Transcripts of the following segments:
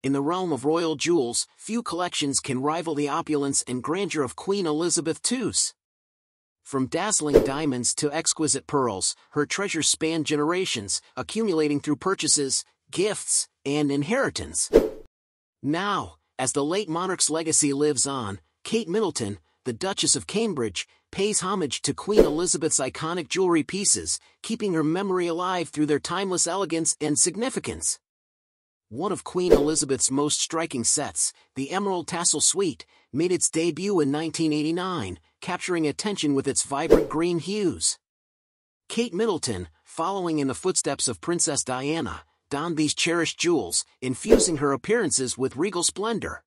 In the realm of royal jewels, few collections can rival the opulence and grandeur of Queen Elizabeth II's. From dazzling diamonds to exquisite pearls, her treasures span generations, accumulating through purchases, gifts, and inheritance. Now, as the late monarch's legacy lives on, Kate Middleton, the Duchess of Cambridge, pays homage to Queen Elizabeth's iconic jewelry pieces, keeping her memory alive through their timeless elegance and significance. One of Queen Elizabeth's most striking sets, the Emerald Tassel Suite, made its debut in 1989, capturing attention with its vibrant green hues. Kate Middleton, following in the footsteps of Princess Diana, donned these cherished jewels, infusing her appearances with regal splendor.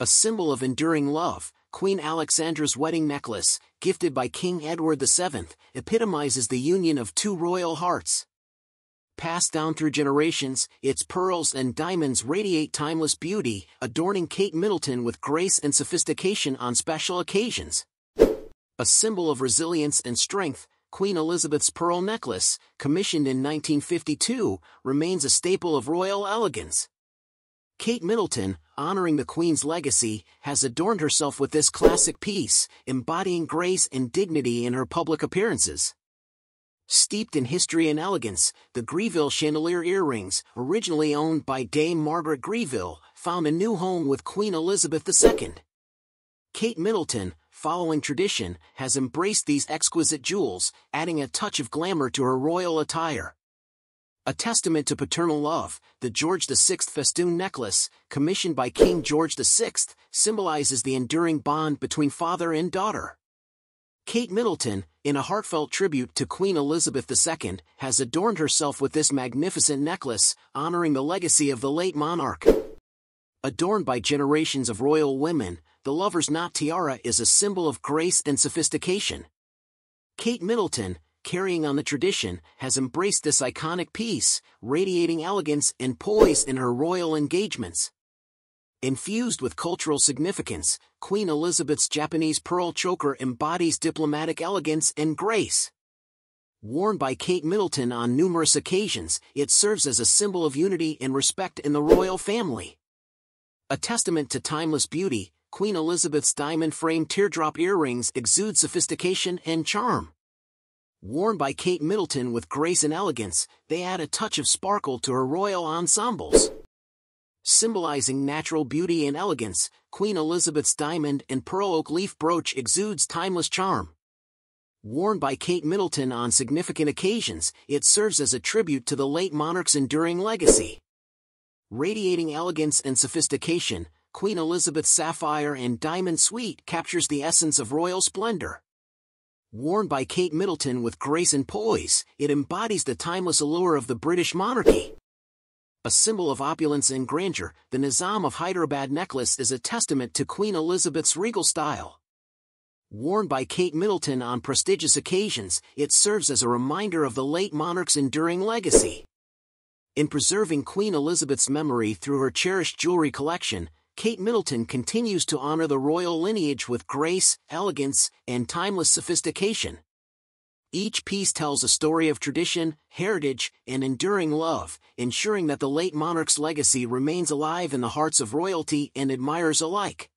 A symbol of enduring love, Queen Alexandra's wedding necklace, gifted by King Edward VII, epitomizes the union of two royal hearts. Passed down through generations, its pearls and diamonds radiate timeless beauty, adorning Kate Middleton with grace and sophistication on special occasions. A symbol of resilience and strength, Queen Elizabeth's pearl necklace, commissioned in 1952, remains a staple of royal elegance. Kate Middleton, honoring the Queen's legacy, has adorned herself with this classic piece, embodying grace and dignity in her public appearances. Steeped in history and elegance, the Greville chandelier earrings, originally owned by Dame Margaret Greville, found a new home with Queen Elizabeth II. Kate Middleton, following tradition, has embraced these exquisite jewels, adding a touch of glamour to her royal attire. A testament to paternal love, the George VI festoon necklace, commissioned by King George VI, symbolizes the enduring bond between father and daughter. Kate Middleton, in a heartfelt tribute to Queen Elizabeth II, has adorned herself with this magnificent necklace, honoring the legacy of the late monarch. Adorned by generations of royal women, the lover's knot tiara is a symbol of grace and sophistication. Kate Middleton, carrying on the tradition, has embraced this iconic piece, radiating elegance and poise in her royal engagements. Infused with cultural significance, Queen Elizabeth's Japanese pearl choker embodies diplomatic elegance and grace. Worn by Kate Middleton on numerous occasions, it serves as a symbol of unity and respect in the royal family. A testament to timeless beauty, Queen Elizabeth's diamond-framed teardrop earrings exude sophistication and charm. Worn by Kate Middleton with grace and elegance, they add a touch of sparkle to her royal ensembles. Symbolizing natural beauty and elegance, Queen Elizabeth's diamond and pearl oak leaf brooch exudes timeless charm. Worn by Kate Middleton on significant occasions, it serves as a tribute to the late monarch's enduring legacy. Radiating elegance and sophistication, Queen Elizabeth's sapphire and diamond suite captures the essence of royal splendor. Worn by Kate Middleton with grace and poise, it embodies the timeless allure of the British monarchy. A symbol of opulence and grandeur, the Nizam of Hyderabad necklace is a testament to Queen Elizabeth's regal style. Worn by Kate Middleton on prestigious occasions, it serves as a reminder of the late monarch's enduring legacy. In preserving Queen Elizabeth's memory through her cherished jewelry collection, Kate Middleton continues to honor the royal lineage with grace, elegance, and timeless sophistication. Each piece tells a story of tradition, heritage, and enduring love, ensuring that the late monarch's legacy remains alive in the hearts of royalty and admirers alike.